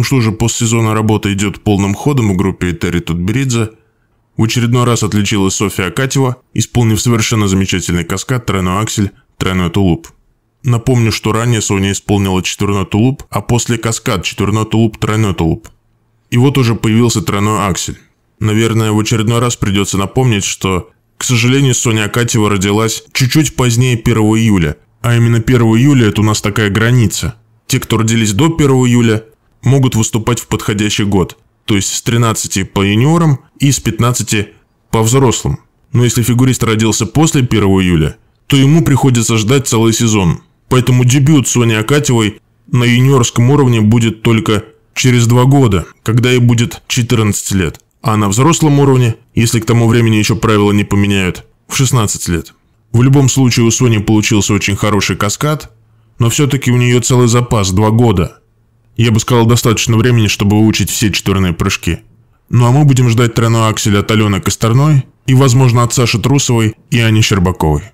Ну что же, постсезонная работа идет полным ходом у группе Этери Тутберидзе. В очередной раз отличилась Софья Акатьева, исполнив совершенно замечательный каскад тройной аксель, тройной тулуп. Напомню, что ранее Соня исполнила четверной тулуп, а после каскад четверной тулуп, тройной тулуп. И вот уже появился тройной аксель. Наверное, в очередной раз придется напомнить, что, к сожалению, Соня Акатьева родилась чуть-чуть позднее 1 июля. А именно 1 июля это у нас такая граница. Те, кто родились до 1 июля, могут выступать в подходящий год. То есть с 13 по юниорам и с 15 по взрослым. Но если фигурист родился после 1 июля, то ему приходится ждать целый сезон. Поэтому дебют Сони Акатьевой на юниорском уровне будет только через два года, когда ей будет 14 лет. А на взрослом уровне, если к тому времени еще правила не поменяют, в 16 лет. В любом случае у Сони получился очень хороший каскад, но все-таки у нее целый запас – два года. Я бы сказал, достаточно времени, чтобы выучить все четверные прыжки. Ну а мы будем ждать тройной аксель от Алены Косторной и, возможно, от Саши Трусовой и Ани Щербаковой.